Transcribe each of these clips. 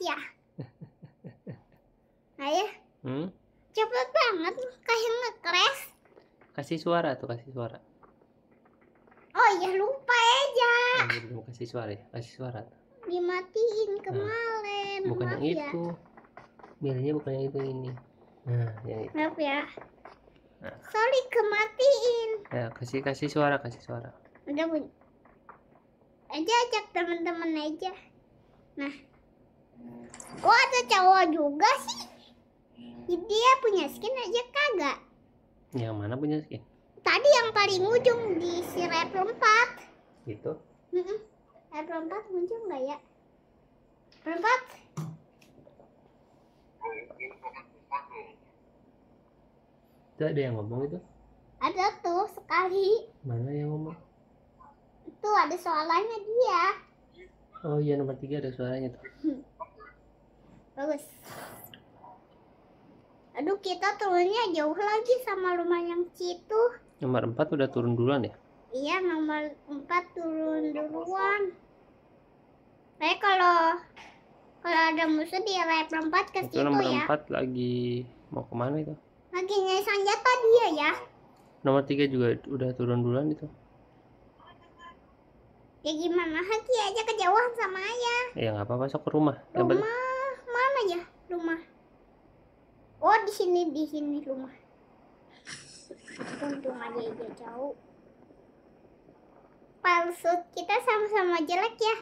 ya. Ayo, Hmm? cepet banget kayak nge-crash. Kasih suara tuh, kasih suara. Oh iya lupa aja. Oh, belum kasih suara ya? Kasih suara. Dimatiin kemarin. Bukan Maaf yang ya. itu. Biasanya bukan yang itu ini. Nah, yang itu. Maaf ya. Nah. Sorry kematiin. Ya, kasih kasih suara, kasih suara. Udah bunyi. Aja ajak teman-teman aja. Nah. Oh ada cowok juga sih. Dia punya skin aja kagak. Yang mana punya skin? Tadi yang paling ujung di si Rap 4. Gitu. Rap 4 muncul nggak ya? Rap 4? Itu ada yang ngomong itu? Ada tuh sekali. Mana yang ngomong? Tuh ada soalannya dia. Oh iya nomor tiga ada suaranya tuh. Bagus. Aduh kita turunnya jauh lagi sama rumah yang situ. Nomor empat udah turun duluan ya? Iya nomor 4 turun duluan. Kayak kalau kalau ada musuh di lap 4 ke Itu situ nomor ya. empat lagi mau ke mana itu? Lagi nyari senjata dia ya. Nomor tiga juga udah turun duluan itu. Ya gimana lagi aja kejauhan sama ayah. Ya nggak apa-apa masuk ke rumah. Rumah mana ya? Rumah. Oh di sini di sini rumah. Untung aja aja jauh. Palsut kita sama-sama jelek ya.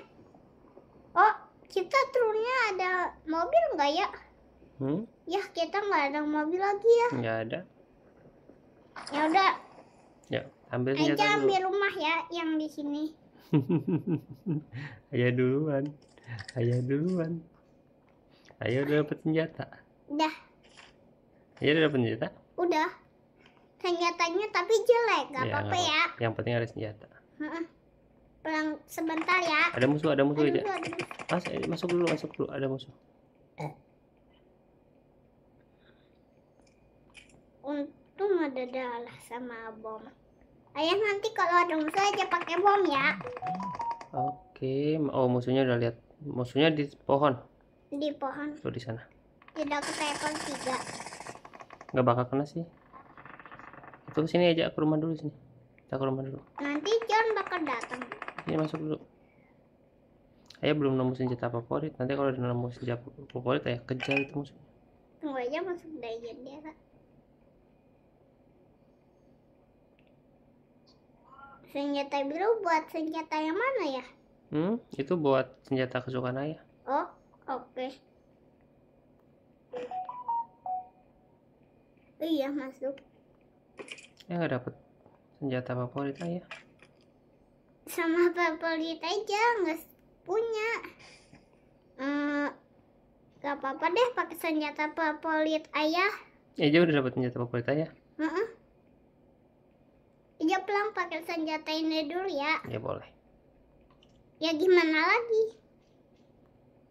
Oh kita turunnya ada mobil nggak ya? Hmm? Ya kita nggak ada mobil lagi ya. Nggak ada. Ya udah, Ya ambil aja dulu. ambil rumah ya yang di sini. Ayah duluan. Ayah duluan. Ayah udah dapet senjata. Udah, Ayah udah dapet senjata? udah. Senjatanya tapi jelek, gak apa-apa nggak ya. Yang penting ada senjata. Heeh. Pelang sebentar ya. Ada musuh, ada musuh aja. Mas, eh, masuk dulu, masuk dulu. Ada musuh. Untung ada dalah sama bom. Ayah nanti kalau ada musuh aja pakai bom ya. Oke, oh musuhnya udah lihat. Musuhnya di pohon. Di pohon Tuh di sana. tidak ketepon tiga. Nggak bakal kena sih. Itu sini aja ke rumah dulu sini. Kita ke rumah dulu. Nanti John bakal datang. Ini masuk dulu. Ayah belum nemu senjata favorit. Nanti kalau udah nemu senjata favorit, ayah kejar itu musuhnya. Tunggu aja masuk dari jendela. Senjata biru buat senjata yang mana ya? Hmm, itu buat senjata kesukaan ayah. Oh, oke. Iya masuk. Ayah nggak dapet senjata favorit ayah. Sama favorit aja nggak punya. Eh, gak apa-apa deh pakai senjata favorit ayah. Eja udah dapet senjata favorit ayah. Heeh. Iya pulang pakai senjata ini dulu ya. Ya boleh. Ya gimana lagi?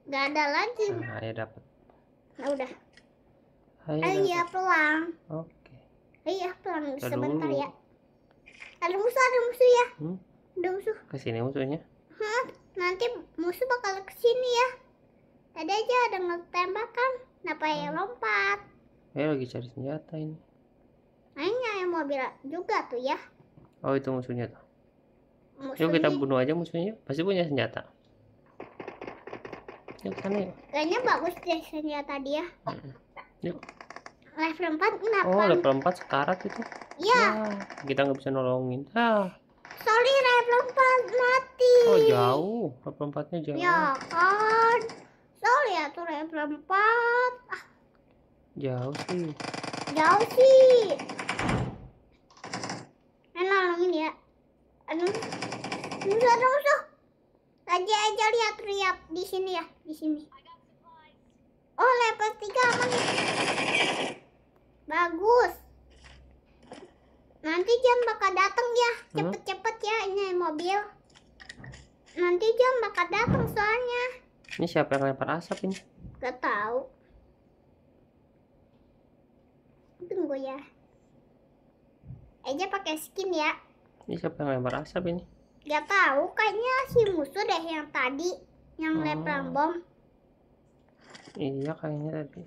Gak ada lagi. Nah, ayah dapet. Nah udah. Ayah Ayo dapet. ya pulang. Oke. Iya pulang Ntar sebentar dulu. ya. Ada musuh, ada musuh ya. Hmm? Ada musuh. Ke sini musuhnya. Hah, nanti musuh bakal ke sini ya. Tadi aja ada ngetembakan. Kenapa ya lompat? Ayah lagi cari senjata ini. Kayaknya yang mobil juga tuh ya. Oh itu musuhnya tuh. Musuhnya. Yuk kita bunuh aja musuhnya. Pasti punya senjata. Yuk sana yuk. Kayaknya bagus deh senjata dia. Mm-mm. Yuk. Level 4 kenapa? Oh level 4 sekarat itu. Ya, Wah, kita nggak bisa nolongin. Ah, sorry level 4 mati. oh jauh. Level 4-nya jauh. Ya kan. Sorry ya tuh level 4. Ah, Jauh sih. jauh sih. Eh, nolongin ya. Aduh. Ada musuh. Aja aja lihat lihat di sini ya, di sini. Oh, level 3 aman. Bagus. Nanti jam bakal datang ya. Hmm? Cepet-cepet ya ini mobil. Nanti jam bakal datang soalnya. Ini siapa yang lempar asap ini? Gak tahu. Tunggu ya. Aja pakai skin ya. Ini siapa yang lempar asap ini? Gak tahu, kayaknya si musuh deh yang tadi yang Oh. lempar bom. Iya kayaknya tadi.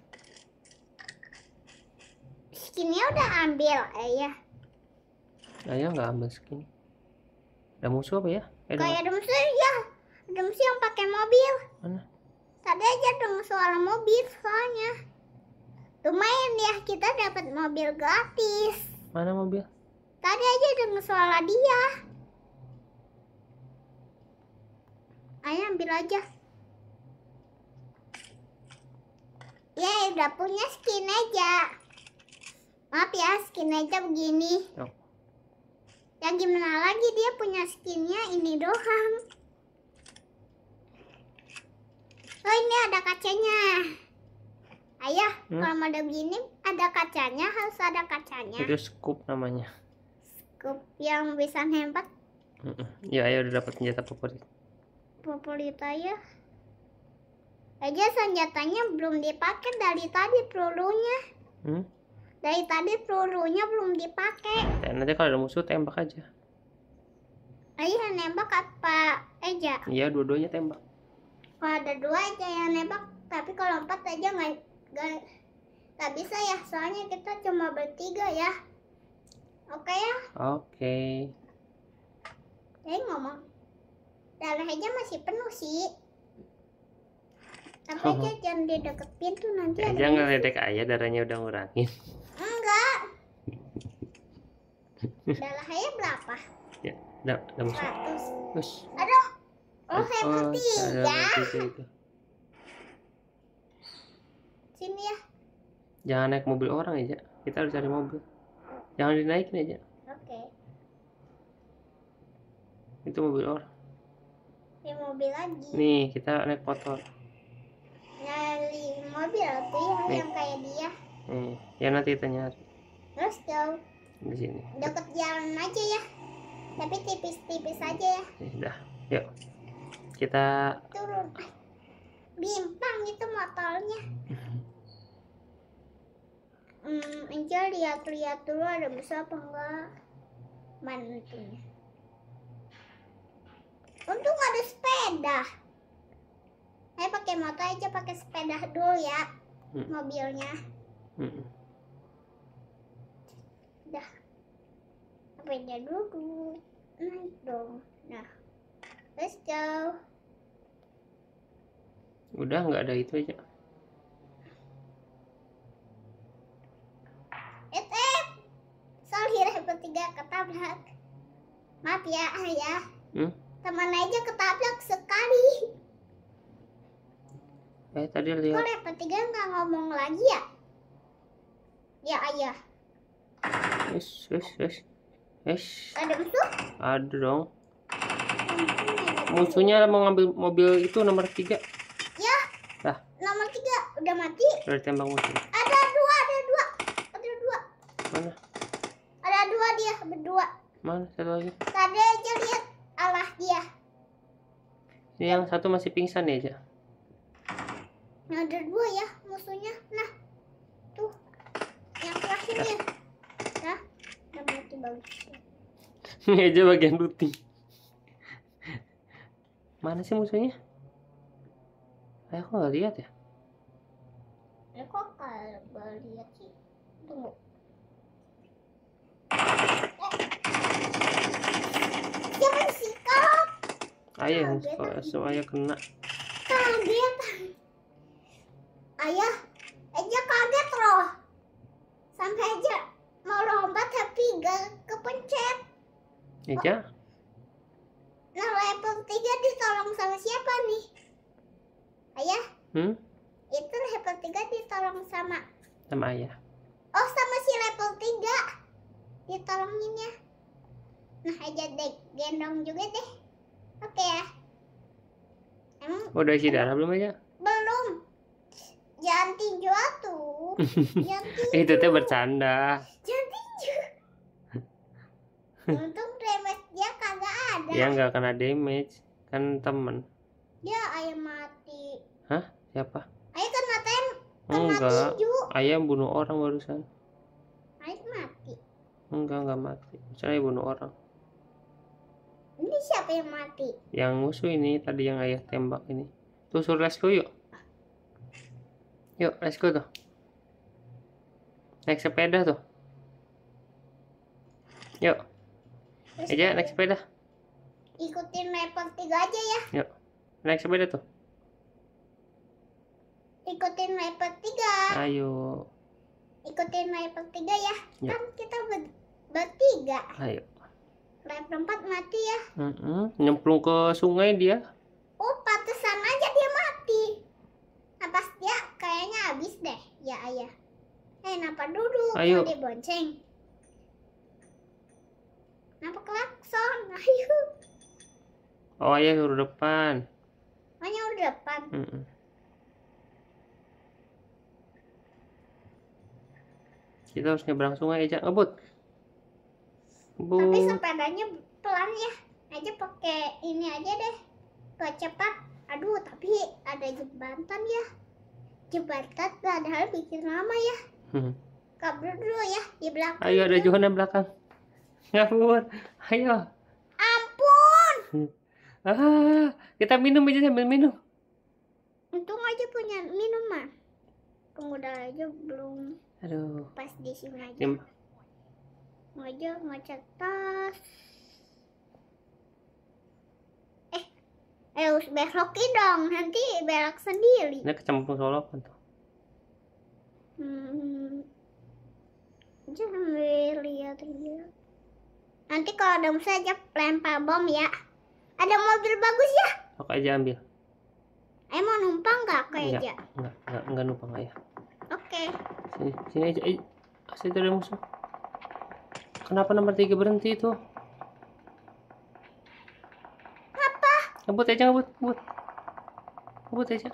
Skinnya udah ambil, ayah. Ayah nggak ambil skin. Ada musuh apa ya? Eh, Kayak ada musuh ya. Ada musuh yang pakai mobil. Mana? Tadi aja ada musuh ala mobil soalnya. Lumayan ya kita dapat mobil gratis. Mana mobil? Tadi aja ada musuh ala dia. Ayo ambil aja. Ya udah punya skin aja. Maaf ya skin aja begini. Oh. Ya gimana lagi dia punya skinnya ini doang. Oh ini ada kacanya. Ayah, Hmm? kalau model begini ada kacanya, harus ada kacanya. Itu scoop namanya. Scoop yang bisa nembak Mm-mm. Ya, ayah udah dapat senjata favorit. Favorit ayah. Aja senjatanya belum dipakai dari tadi pelurunya. Hmm? Dari tadi pelurunya belum dipakai. Eh, Nanti kalau ada musuh tembak aja. Ayah nembak apa aja? Iya, dua-duanya tembak. Kalau ada dua aja yang nembak, tapi kalau empat aja nggak nggak bisa ya. Soalnya kita cuma bertiga ya. Oke ya, Oke. saya ngomong. Darah aja masih penuh sih. Tapi Oh. aja jangan di deket pintu nanti Ya, jangan ledek ayah, darahnya udah ngurangin. Enggak. Darah saya berapa? Ya, ada, ada musuh. 100. Terus. Ada. Oh, saya bertiga. bertiga itu. Sini ya. Jangan naik mobil orang aja. Kita harus cari mobil. Jangan dinaikin aja. Oke. Itu mobil orang. Di mobil lagi. Nih, kita naik motor. Nyari mobil tuh ya Nih. yang kayak dia. Nih, ya nanti kita nyari Terus jauh di sini. deket jalan aja ya. Tapi tipis-tipis aja ya. Nih, dah. Yuk. Kita Turun. Bimpang itu motornya. Hmm, Angel lihat-lihat dulu ada musuh apa enggak. Mana itunya? Untung ada sepeda. Saya pakai motor aja pakai sepeda dulu ya. Hmm. Mobilnya. Mm-mm. Dah. Sepeda dulu. Naik dong. Nah. Let's go. udah nggak ada itu aja. Et, et. Sorry, level 3 ketabrak. Maaf ya, ayah. Hmm? Teman aja ketabrak sekali. Eh tadi Kok lihat. level 3 nggak ngomong lagi ya? Ya, ayah. Wes, wes, wes. Wes, Ada musuh? ada dong. Musuhnya mau ngambil mobil itu nomor tiga. Ya. Dah. Nomor 3 udah mati. Udah ditembak musuh. Ada dua, ada dua. Ada dua. Mana? Ada dua dia, berdua. Mana satu lagi? Tadi aja lihat Dia. Ini yang satu masih pingsan ya aja. Nah, ada dua ya musuhnya. Nah, tuh. Yang terakhirnya. Nah, udah mati bagus. Ini aja bagian looting. Mana sih musuhnya? Eh, aku nggak lihat ya. Ya kok kalau lihat sih. Tunggu. Eh. Jangan sikap. Ayah, kok aku. semuanya kena. Kaget. Ayah, aja kaget loh. Sampai aja mau lompat tapi gak kepencet. Aja, Nah, level 3 ditolong sama siapa nih? Ayah, hmm? itu level 3 ditolong sama... Sama ayah. Oh, sama si level 3. Ditolonginnya. Nah, aja deh, gendong juga deh. Oke ya. Emang Udah isi darah belum aja? belum. Jangan tinju atuh. Jangan tinju. Itu teh bercanda. Jangan tinju. Untung damage dia kagak ada. Ya nggak kena damage. Kan temen. Dia ayam mati. Siapa? Ayah kena tem, kena Enggak. tinju. Ayah bunuh orang barusan. Ayah mati. Enggak, enggak mati. Misalnya bunuh orang. Ini siapa yang mati? Yang musuh ini tadi yang ayah tembak ini. Tuh suruh let's go yuk. Yuk, let's go tuh. Naik sepeda tuh. Yuk, Terus aja naik sepeda. ikutin level 3 aja ya. Yuk, naik sepeda tuh. Ikutin level 3. Ayo, Ikutin level 3 ya. Ya. Kan kita ber bertiga. ayo. Level 4 mati ya. Mm-mm, Nyemplung ke sungai dia. Oh, pantesan aja dia mati. Nah, pas dia kayaknya habis deh. Ya, ayah. Eh, kenapa duduk? Ayo. Mau dibonceng. Kenapa klakson? Ayo. Oh ayah suruh depan. Makanya udah depan. Mm-mm. Kita harus nyebrang sungai aja ngebut. Tapi Ngebut. sepedanya pelan ya. Aja pakai ini aja deh. Gak cepat. Aduh, tapi ada jembatan ya. Jembatan padahal bikin lama ya. Hmm. Kabur dulu ya di belakang. Ayo ada Johanna belakang. Ngabur. Ayo. Ampun. Ah, kita minum aja sambil minum. Untung aja punya minuman. Kemudian aja belum Aduh. pas di sini aja. Aja ngecek tas. Eh, eh harus belokin dong. Nanti belok sendiri. Ini kecemplung solokan tuh. Hmm. Sambil lihat-lihat. Nanti kalau ada musuh aja lempar bom ya. Ada mobil bagus ya. Oke aja ambil. Eh mau numpang nggak kayak aja? Enggak, enggak, enggak numpang ayah. Oke. Sini, sini aja. Ayo. Asli ada musuh. Kenapa nomor tiga berhenti itu? Apa? Ngebut aja ngebut, ngebut. Ngebut aja.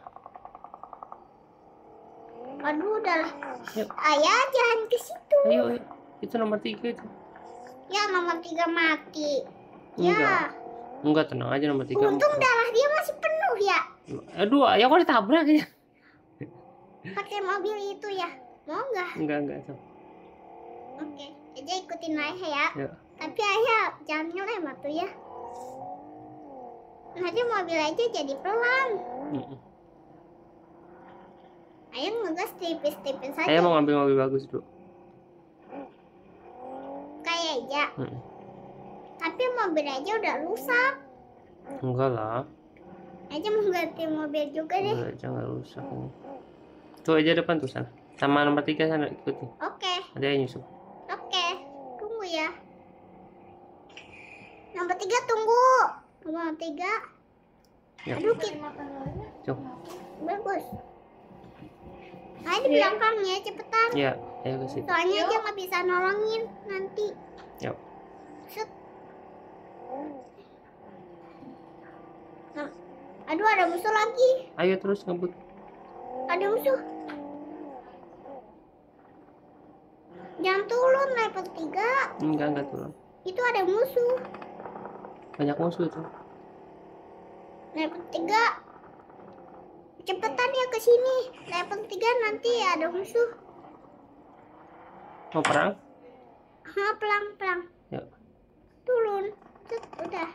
Aduh udahlah. Yuk. Ayah jangan ke situ. Ayo, ayo. Itu nomor tiga itu. Ya nomor tiga mati. Ya. Enggak. Enggak, tenang aja nomor tiga. Untung darah dia masih penuh ya. Aduh, ayah kok ditabrak ya? Pakai mobil itu ya. Mau nggak? Enggak, enggak. Tuh. Oke. Aja ikutin ayah ya. Yuk. Tapi ayah jangan ngelem tuh ya. Nanti mobil aja jadi pelan. Mm-mm. Ayah ngegas tipis-tipis saja. Ayah mau ngambil mobil bagus dulu. Kayak aja. Mm-mm. Tapi mobil aja udah rusak. Enggak lah. Aja mau ganti mobil juga deh. Enggak, jangan rusak ini. Tuh aja depan tuh sana. Sama nomor tiga sana ikuti. Oke. Ada yang nyusul. Ya. Nomor tiga tunggu. Nomor tiga. Ya. Aduh, kita bagus. Ayo di belakangnya cepetan. Ya, ayo ke situ. Soalnya aja nggak bisa nolongin nanti. Yuk. Set. Nah, Aduh ada musuh lagi. Ayo terus ngebut. Ada musuh. Jangan turun level 3. Enggak, enggak turun. Itu ada musuh. Banyak musuh tuh. Level 3. Cepetan ya ke sini. Level 3 nanti ada musuh. Mau perang? Ha, pelang-pelang. Yuk. Turun. Set, udah.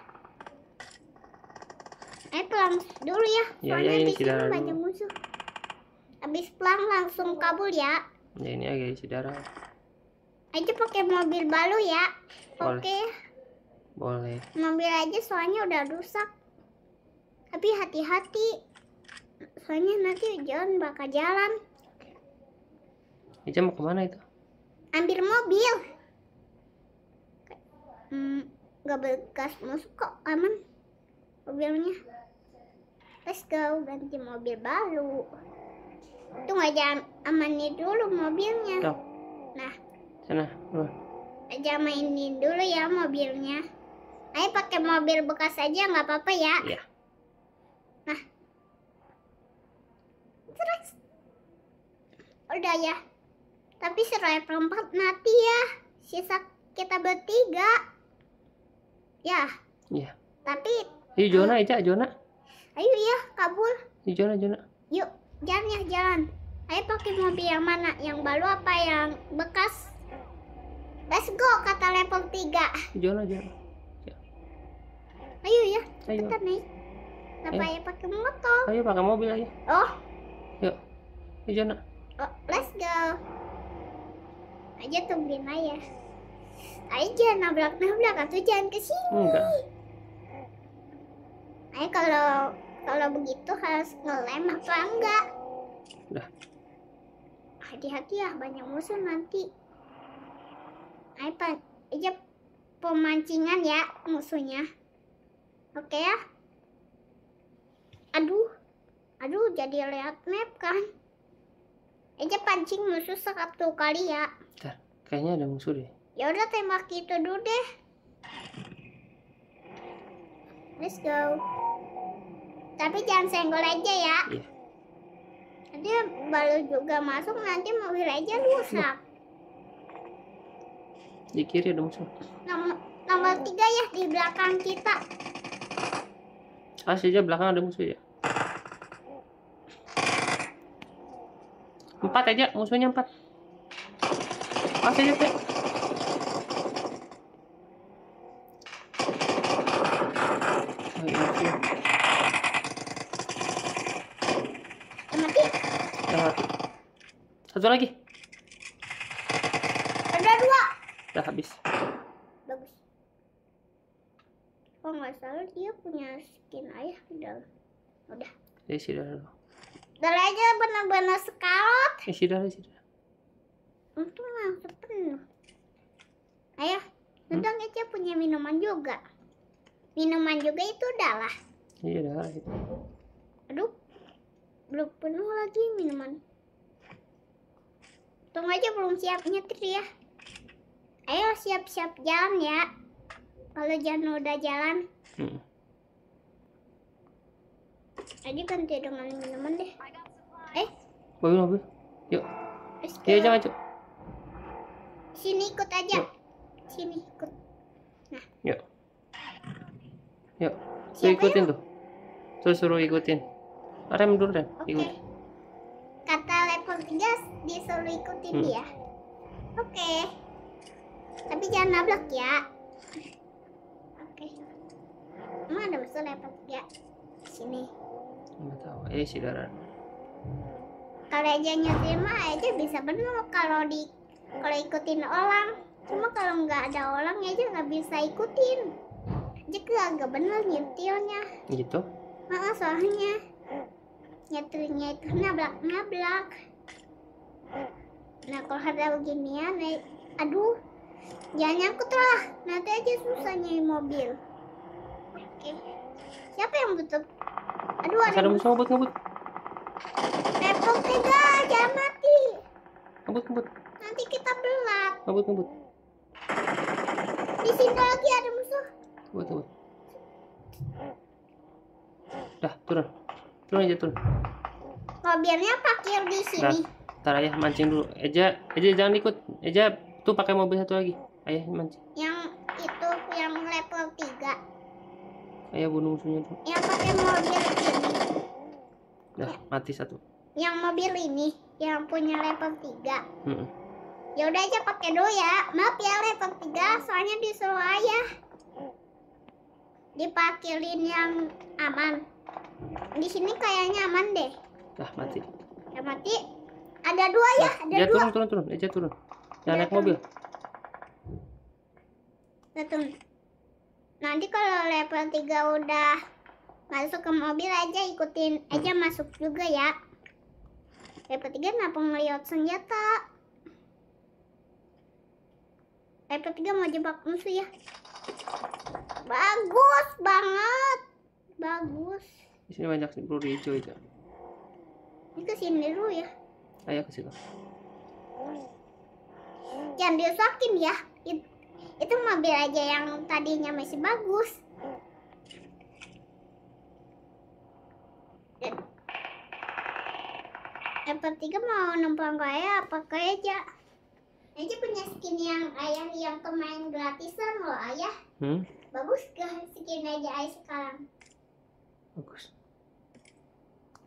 Eh, pelang dulu ya. Ya, Soalnya ya, ini saudara banyak musuh. Habis pelang langsung kabur ya. Ya ini agak isi darah. Aja pakai mobil baru ya. Oke. Boleh. Mobil aja soalnya udah rusak. Tapi hati-hati. Soalnya nanti jalan bakal jalan. Ica mau ke mana itu? Ambil mobil. Hmm, gak bekas masuk kok aman mobilnya. Let's go ganti mobil baru. Tunggu aja am- amanin dulu mobilnya. Yuk. Sana. Dulu. aja mainin dulu ya mobilnya. Ayo pakai mobil bekas aja nggak apa-apa ya. Iya. Nah. Terus. Udah ya. Tapi serai perempat mati ya. Sisa kita bertiga. Ya, Iya. tapi Ayo Jona, Ica, Jona. ayo ya kabur. Ayo Jona, Jona. Yuk, jalan ya jalan. Ayo pakai mobil yang mana? Yang baru apa yang bekas? Let's go kata level 3. Ayo Jona, Jona. Ayo ya, Ayo. cepetan nih. Kenapa Ayo. ya pakai motor? Ayo pakai mobil aja. Oh, Yuk. Ayo Aja nak. Oh, let's go. Aja tungguin aja. Ayo jangan nabrak-nabrak atau jangan ke sini. Enggak. Ayo kalau kalau begitu harus ngelem apa enggak? Udah. Hati-hati ya banyak musuh nanti. Pak, aja pemancingan ya musuhnya. Oke ya? Aduh. Aduh jadi lihat map kan. Aja pancing musuh satu kali ya. Kayaknya ada musuh deh. Ya udah tembak itu dulu deh. Let's go. Tapi jangan senggol aja ya. Iya. Nanti baru juga masuk nanti mobil aja rusak. Di kiri ada musuh. Nomor nomor tiga ya di belakang kita. Ah, saja belakang ada musuh ya. Empat aja, musuhnya empat. Ah, saja Teh. Oh, iya. Satu lagi. Ada dua. Udah habis. Bagus. Oh nggak salah dia punya skin ayah di dalam. Udah. Isi darah. Udah aja benar-benar sekarat. Isi darah, isi darah. Untung langsung penuh. Ayah, sedang aja punya minuman juga. Minuman juga itu adalah. Iya, darah itu. Aduh, belum penuh lagi minuman. Tunggu aja belum siap nyetir ya. Ayo siap-siap jalan ya. Kalau jangan udah jalan, Hmm. Aja ganti dengan minuman deh. Eh, Mobil, mobil. Yuk. Iya, jangan, Cuk. Sini ikut aja. Yuk. Sini ikut. Yuk. Yuk. Tuh ikutin tuh. Tuh suruh ikutin. Rem dulu, Rem. Oke. Ikut. Kata level 3 disuruh ikutin Hmm. dia. Oke. Tapi jangan nabrak ya. Oke. Emang ada musuh level 3? Sini. Nggak tahu. Eh, isi darah. Kalau aja nyetir mah aja bisa bener kalau di kalau ikutin orang. Cuma kalau nggak ada orang aja nggak bisa ikutin. Jadi agak bener nyetirnya. Gitu. Maaf soalnya nyetirnya itu nabrak-nabrak. Nah kalau ada beginian, eh, aduh, jangan nyangkut lah. Nanti aja susah nyari mobil. Oke, siapa yang butuh? Aduh, ada musuh ngebut ngebut. level 3, jangan mati. Ngebut ngebut. Nanti kita belat. Ngebut ngebut. Di sini lagi ada musuh. Ngebut ngebut. Dah, turun. Turun aja turun. Mobilnya parkir di sini. Ntar ayah mancing dulu. Eja, Eja jangan ikut. Eja tuh pakai mobil satu lagi. Ayah mancing. Yang itu yang level 3. Ayah bunuh musuhnya dulu. Yang pakai mobil ini. Dah, mati satu. Yang mobil ini yang punya level 3. Hmm. Ya udah aja pakai dulu ya. Maaf ya level 3 soalnya disuruh ayah. Diparkirin yang aman. Di sini kayaknya aman deh. Dah, mati. Ya mati. Ada dua ya, ada Eja dua. turun turun turun. Eja turun. Jangan naik turun. mobil. Betul. Nanti kalau level 3 udah masuk ke mobil aja ikutin aja masuk juga ya. Level 3 kenapa ngeliat senjata? Level 3 mau jebak musuh ya. Bagus banget. Bagus. Di sini banyak peluru hijau itu. Ini ke sini dulu ya. Ayah ke situ. Jangan dirusakin ya. It- itu mobil aja yang tadinya masih bagus. 3 mau numpang ke ayah apa ke Eja? Eja punya skin yang ayah yang kemarin gratisan loh ayah. Hmm, Bagus gak skin aja ayah sekarang? bagus.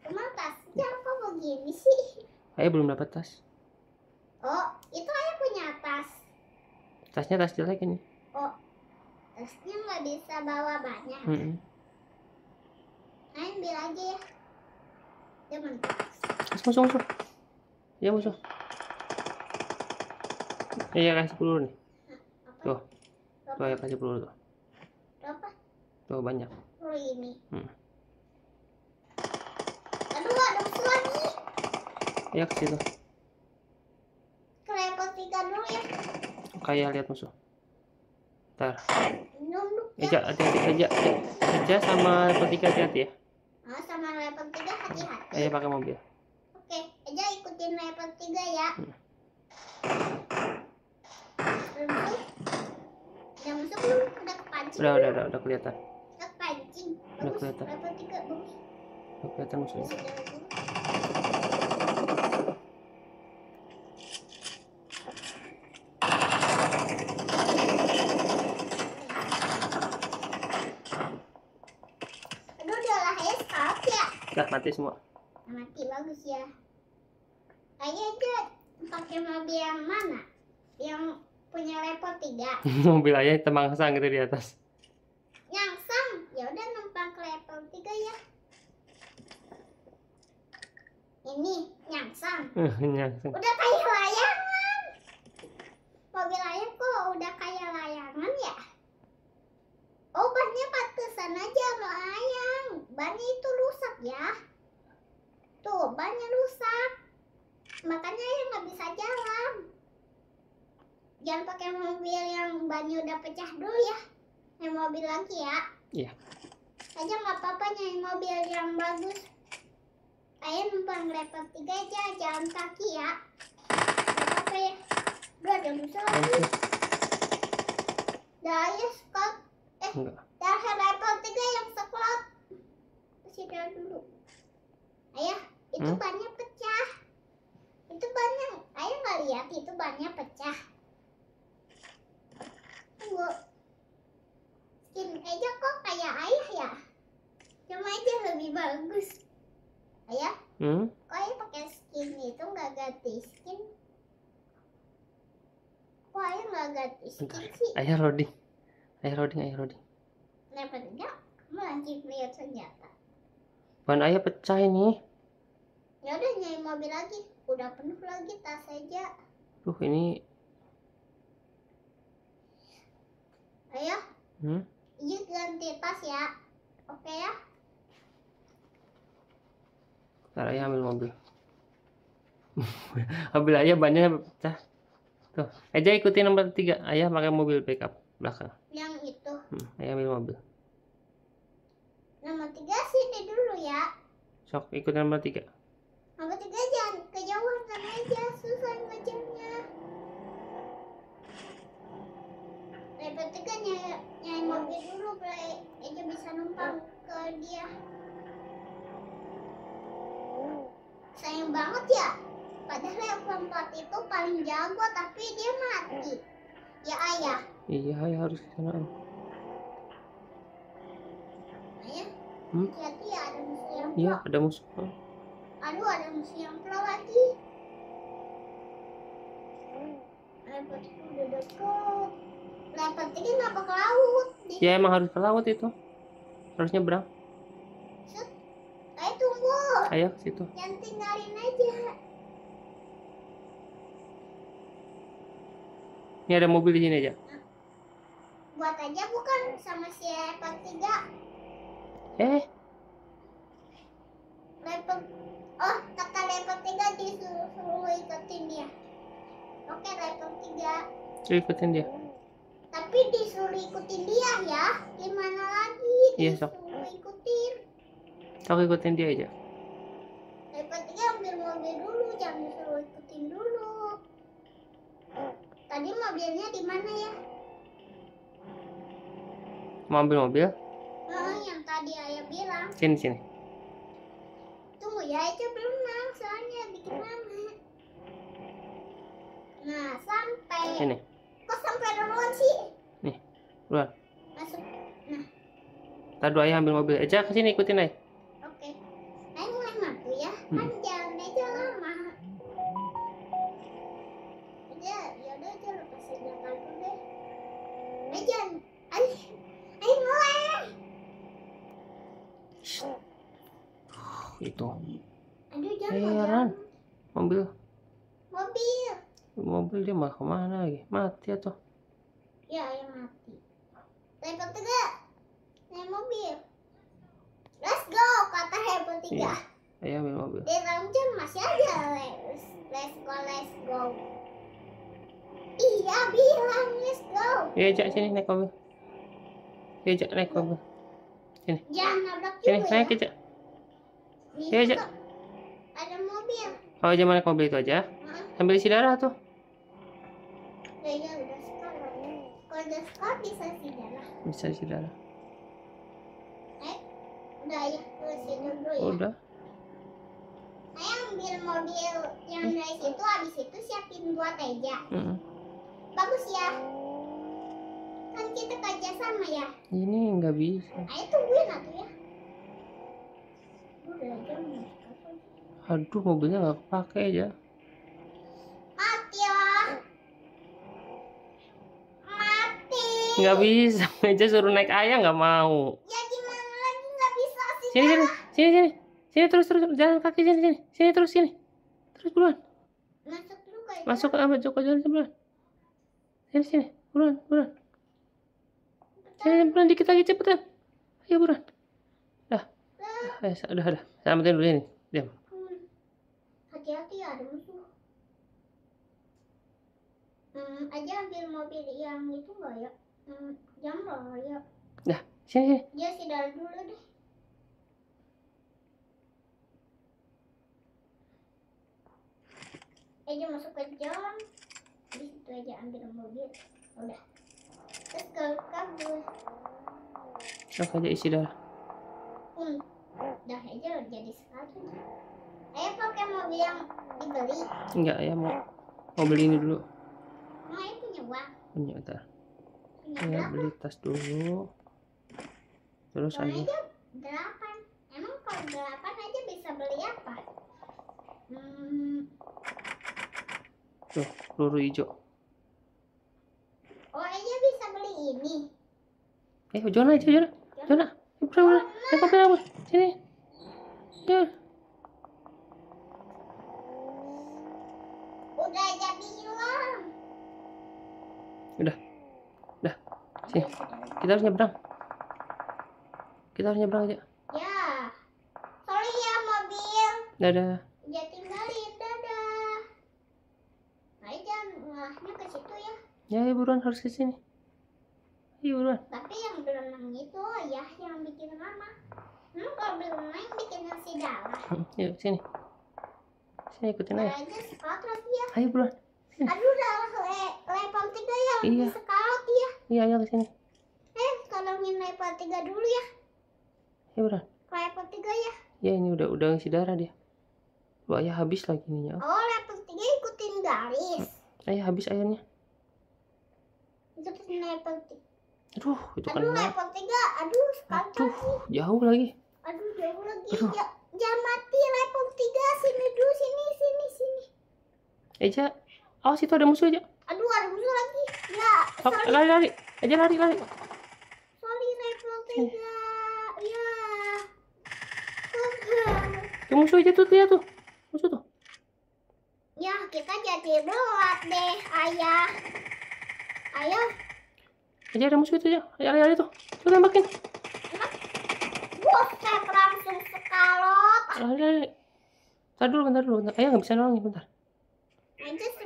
Cuma tasnya kok begini sih? Ayah belum dapat tas. Oh, itu ayah punya tas. Tasnya tas jelek ini. Oh, tasnya nggak bisa bawa banyak. Hmm. Ayah ambil aja ya. Jangan. Musuh musuh musuh. Ya musuh. Iya kasih peluru nih. Apa? Tuh. Apa? Tuh ya kasih peluru tuh. Apa? Tuh banyak. Ini. Hmm. Aduh, ada musuh lagi. Ya ke situ. Ke level 3 dulu ya. Kayak lihat musuh. Ntar. Eja, hati-hati aja. Eja sama level 3 hati-hati ya. Ah, sama level 3 hati-hati. Ayo pakai mobil. Oke, aja ikutin level 3 ya. Hmm. Udah masuk belum? Udah kepancing Udah, udah, udah, udah kelihatan. Udah kepancing. Udah kelihatan. level 3 bagus. Udah kelihatan musuhnya. Sudah bagus. Aduh, dia lah ya scout ya. Udah mati semua. Mati bagus ya. Ayo aja pakai mobil yang mana? Yang punya level 3. mobil aja temangsang gitu di atas. Nyangsang. Ya udah numpang ke level 3 ya. Ini nyangsang. Nyangsang. Udah kayak layangan. Mobil ayah kok udah kayak layangan ya? Oh, bannya pantesan aja sama ayang. Bannya itu rusak ya. Tuh, bannya rusak. Makanya ayah nggak bisa jalan. Jangan pakai mobil yang bannya udah pecah dulu ya. Yang mobil lagi ya. Iya. Aja nggak apa-apa nyari mobil yang bagus. Ayah numpang level 3 aja, jalan kaki ya. Nggak apa-apa ya. Udah ada musuh lagi. Dah ya. Eh, Enggak. dah level 3 yang seklot. Kasih dia dulu. Ayah, itu Hmm? bannya pecah. Itu bannya, ayah nggak lihat itu bannya pecah. Tunggu. Skin aja kok kayak ayah ya? Cuma aja lebih bagus. Ayah, Hmm? kok ayah pakai skin itu nggak ganti skin? Kok ayah nggak ganti skin Bentar. sih? Ayah loading. Ayah loading, ayah loading. Level 3, kamu lagi lihat senjata. Ban ayah pecah ini. Ya udah nyari mobil lagi. Udah penuh lagi tas aja. Duh, ini Ayo, hmm? Iya ganti tas ya. Oke ya. Ntar ayah ambil mobil. mobil ayah bannya pecah. Tuh, Eja ikutin nomor tiga. Ayah pakai mobil backup belakang. Yang itu. Hmm, ayah ambil mobil. Nomor tiga sini dulu ya. Sok, ikutin nomor tiga. Nomor tiga jangan kejauhan aja. Susah ngejarnya. Level tiga nyari, nyari mobil dulu. Biar aja bisa numpang ke dia. Sayang banget ya. Padahal level 4 itu paling jago tapi dia mati. Ya ayah. Iya, ayah harus ke sana. Ayah. Hmm? Hati-hati ya ada musuh yang. Iya, ada musuh. Aduh ada musuh yang pro lagi. Level tiga udah deket. Level tiga kenapa ke laut? Di Ya emang harus ke laut itu. Harus nyebrang. Set. Ayo tunggu. Ayo ke situ. Jangan tinggalin aja. Ini ada mobil di sini aja. Buat aja bukan sama si level tiga. Eh, Level Oh, kata level tiga disuruh suruh ikutin dia. Oke, level tiga. Yuk ikutin dia. Tapi disuruh ikutin dia ya. Gimana lagi? Iya, sok. Ikutin. Sok ikutin dia aja. Level tiga ambil mobil dulu, jangan disuruh ikutin dulu. Tadi mobilnya di mana ya? Mau ambil mobil? Oh, yang tadi ayah bilang. Sini sini. Tunggu ya, itu belum nang, soalnya bikin lama. Nah, sampai. Sini. Kok sampai duluan sih? Duluan. Masuk. Tadi dulu ayah ambil mobil. Eja ke sini ikutin ayah. Oke. Ayo mulai matu ya. Hmm. Kan jalan aja lama. Aja, ya udah aja lepasin belakang dulu deh. Ayo jangan. Ayo, ayo mulai. Itu Aduh jangan. Heran. jangan. mobil. Mah ke mana lagi mati atau Ya, yang mati. Level 3. Naik mobil. Let's go, kata level 3. Iya. ambil mobil Di dalam jam masih ada. Let's, let's go, let's go. Iya, bilang let's go. iya jak sini naik mobil iya jak naik mobil Jangan nabrak sini naik ya. jak Di Iya, Jak. Ada mobil. oh aja naik mobil itu aja sambil isi darah tuh Kayaknya udah sekarang. Kalau udah sekarang bisa sih darah. bisa darah Eh, udah ya, sini dulu ya. udah Saya ambil mobil yang dari situ, habis itu siapin buat Teja. Mm. Bagus ya. Kan kita kerja sama ya. ini nggak bisa Ayo tungguin atuh ya. Aduh mobilnya nggak kepake aja Mati lah. Mati. Nggak bisa aja suruh naik ayah nggak mau. Ya gimana lagi? Nggak bisa sih. sini sini sini sini. Sini terus terus. Jalan kaki sini sini. Sini terus sini. Terus buruan Masuk dulu kayak masuk ke Ahmad Joko jalan buruan sini sini. Buruan buruan sini buruan dikit lagi cepetan. Ayo buruan. Dah. Ayo, udah udah. Selamatin dulu ini. Diam. Hmm. Hati-hati ya, ada musuh. Hmm, aja ambil mobil yang itu enggak ya? Hmm, jamro ya. dah sini sini Dia sidar dulu deh. Aja masuk ke jam. Di situ aja ambil mobil. Udah. Terus ke kabur. Sok aja isi darah Hmm. Udah aja jadi sekali. Ayo pakai mobil yang dibeli. enggak ya mau mau beli ini dulu Mau punya uang. punya ntar Ya berapa? beli tas dulu. Terus aja. delapan. Emang kalau delapan aja bisa beli apa? Hmm, tuh peluru hijau. Oh aja bisa beli ini. eh Jona aja Jona. Jona. Eh, mobil naik mobil sini. Ya Udah aja bilang. udah sini kita harus nyebrang kita harus nyebrang aja Ya. Sorry ya mobil. dadah Ya tinggalin dadah. Ayo jangan ngelahnya ke situ ya. ya ayo buruan harus ke sini ayo buruan Tapi yang berenang itu ya yang bikin lama. Hmm, kalau berenang bikin nasi darah. Hmm, yuk sini sini ikutin aja lagi ya. ayo buruan Aduh udah le level 3 ya. Iya. Ya. Iya ayo ke sini Eh, tolongin level 3 dulu ya. ayo buruan Ke level 3 ya. ya ini udah udah ngisi darah dia lu ayah habis lagi ininya Oh, level 3 ikutin garis. ayah habis airnya Ikutin level 3. aduh itu kan Aduh, level 3. Aduh, sekali aduh lagi. jauh lagi Aduh, jauh lagi. Aduh. Ya, jangan mati level 3. Sini dulu, sini, sini, sini. Eja awas itu ada musuh aja Aduh, ada musuh lagi. Ya, Oh, sorry. lari lari. Aja lari lari. Sorry, level 3. Ya. Tuh musuh aja tuh lihat tuh. Musuh tuh. Ya, kita jadi belat deh, ayah. Ayah, aja ada musuh itu ya lari lari tuh. Tuh tembakin. Buset langsung sekalot. lari lari. Bentar dulu bentar dulu. Bentar. ayah nggak bisa nolongin bentar. Aja se-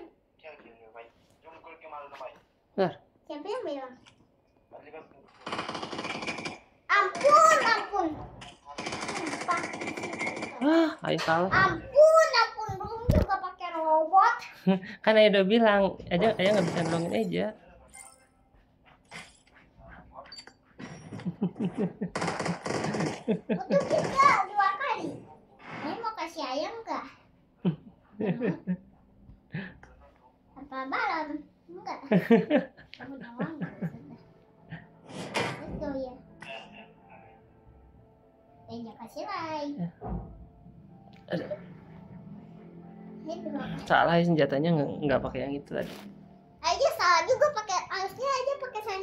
bentar siapa yang bilang? Ampun, ampun. Ah ayah kalah Ampun, ampun. Belum juga pakai robot. kan ayah udah bilang aja ayah nggak bisa nolongin aja Untuk kita dua kali. Ini mau kasih ayam nggak? Apa balon? Enggak. Kamu doang. Itu ya. Kasih lagi. Salah ya senjatanya nggak nggak pakai yang itu tadi Aja salah juga pakai harusnya aja pakai senjata